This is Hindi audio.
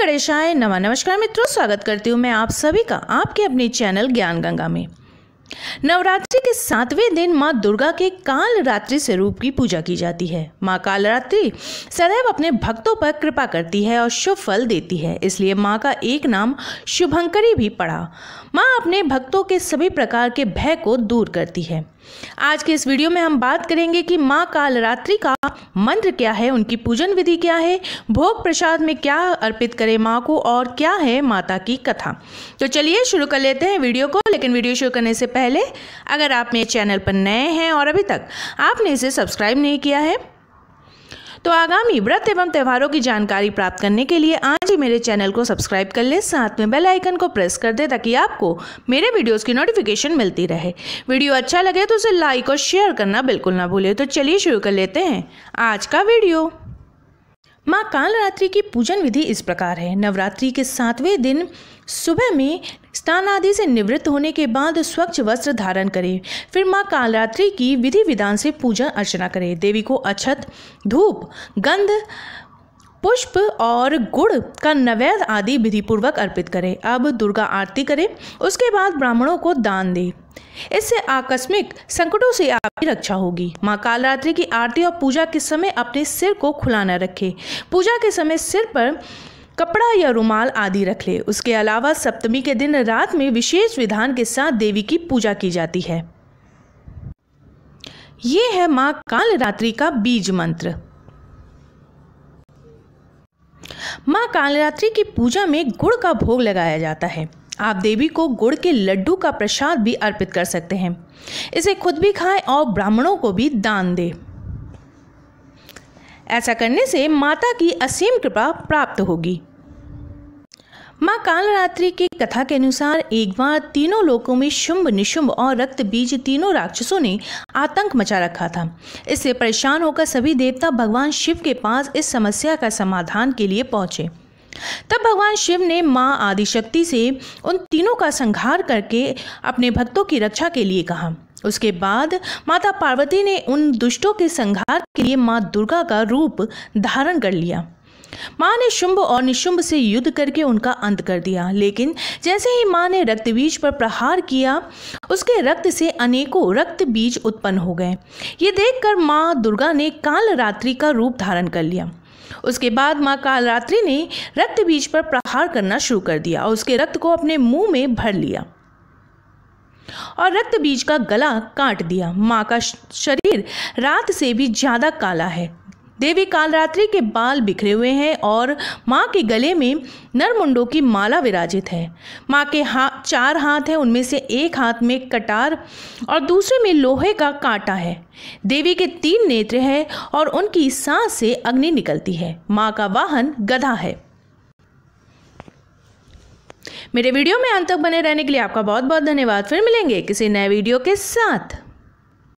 गणेशाय नवा नमस्कार मित्रों, स्वागत करती हूँ मैं आप सभी का आपके अपने चैनल ज्ञान गंगा में। नवरात्रि के सातवें दिन माँ दुर्गा के काल रात्रि स्वरूप की पूजा की जाती है। माँ कालरात्रि सदैव अपने भक्तों पर कृपा करती है और शुभ फल देती है, इसलिए माँ का एक नाम शुभंकरी भी पड़ा। माँ अपने भक्तों के सभी प्रकार के भय को दूर करती है। आज के इस वीडियो में हम बात करेंगे कि माँ कालरात्रि का मंत्र क्या है, उनकी पूजन विधि क्या है, भोग प्रसाद में क्या अर्पित करें माँ को और क्या है माता की कथा। तो चलिए शुरू कर लेते हैं वीडियो को, लेकिन वीडियो शुरू करने से पहले अगर आप मेरे चैनल पर नए हैं और अभी तक आपने इसे सब्सक्राइब नहीं किया है तो आगामी व्रत एवं त्योहारों की जानकारी प्राप्त करने के लिए आज ही मेरे चैनल को सब्सक्राइब कर ले। साथ में बेल आइकन को प्रेस कर दे ताकि आपको मेरे वीडियोस की नोटिफिकेशन मिलती रहे। वीडियो अच्छा लगे तो उसे लाइक और शेयर करना बिल्कुल ना भूले। तो चलिए शुरू कर लेते हैं आज का वीडियो। माँ कालरात्रि की पूजन विधि इस प्रकार है। नवरात्रि के सातवें दिन सुबह में स्नान आदि से निवृत्त होने के बाद स्वच्छ वस्त्र धारण करें। फिर माँ कालरात्रि की विधि विधान से पूजा अर्चना करें। देवी को अक्षत धूप, गंध, पुष्प और गुड़ का नैवेद्य आदि विधिपूर्वक अर्पित करें। अब दुर्गा आरती करें, उसके बाद ब्राह्मणों को दान दें। इससे आकस्मिक संकटों से आपकी रक्षा होगी। माँ कालरात्रि की आरती और पूजा के समय अपने सिर को खुला न रखें। पूजा के समय सिर पर कपड़ा या रुमाल आदि रख ले। उसके अलावा सप्तमी के दिन रात में विशेष विधान के साथ देवी की पूजा की जाती है। ये है माँ कालरात्रि का बीज मंत्र। माँ कालरात्रि की पूजा में गुड़ का भोग लगाया जाता है। आप देवी को गुड़ के लड्डू का प्रसाद भी अर्पित कर सकते हैं। इसे खुद भी खाएँ और ब्राह्मणों को भी दान दें। ऐसा करने से माता की असीम कृपा प्राप्त होगी। माँ कालरात्रि की कथा के अनुसार एक बार तीनों लोकों में शुंभ, निशुंभ और रक्त बीज तीनों राक्षसों ने आतंक मचा रखा था। इससे परेशान होकर सभी देवता भगवान शिव के पास इस समस्या का समाधान के लिए पहुँचे। तब भगवान शिव ने माँ आदिशक्ति से उन तीनों का संहार करके अपने भक्तों की रक्षा के लिए कहा। उसके बाद माता पार्वती ने उन दुष्टों के संहार के लिए माँ दुर्गा का रूप धारण कर लिया। माँ ने शुंभ और निशुंभ से युद्ध करके उनका अंत कर दिया। लेकिन जैसे ही माँ ने रक्त बीज पर प्रहार किया, उसके रक्त से अनेकों रक्त बीज उत्पन्न हो गए। ये देखकर माँ दुर्गा ने काल रात्रि का रूप धारण कर लिया। उसके बाद माँ कालरात्रि ने रक्त बीज पर प्रहार करना शुरू कर दिया और उसके रक्त को अपने मुँह में भर लिया और रक्त बीज का गला काट दिया। माँ का शरीर रात से भी ज़्यादा काला है। देवी कालरात्रि के बाल बिखरे हुए हैं और माँ के गले में नरमुंडों की माला विराजित है। माँ के हाथ चार हाथ हैं, उनमें से एक हाथ में कटार और दूसरे में लोहे का कांटा है। देवी के तीन नेत्र हैं और उनकी सांस से अग्नि निकलती है। माँ का वाहन गधा है। मेरे वीडियो में अंत तक बने रहने के लिए आपका बहुत बहुत धन्यवाद। फिर मिलेंगे किसी नए वीडियो के साथ।